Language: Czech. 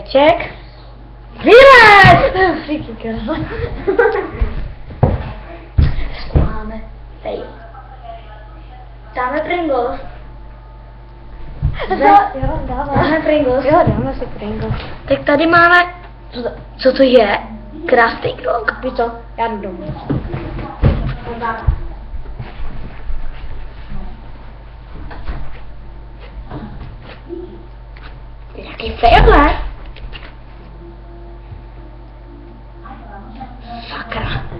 Ček. Výlet! Freaky girl. Zkoumáme. Tady. Dáme Pringles. Jo, jo, dáme. Dáme Pringles. Jo, dáme si Pringles. Tak tady máme, co to, co to je? Krásný krok. Víš co, já jdu domů. Jaký fail, ne? acá.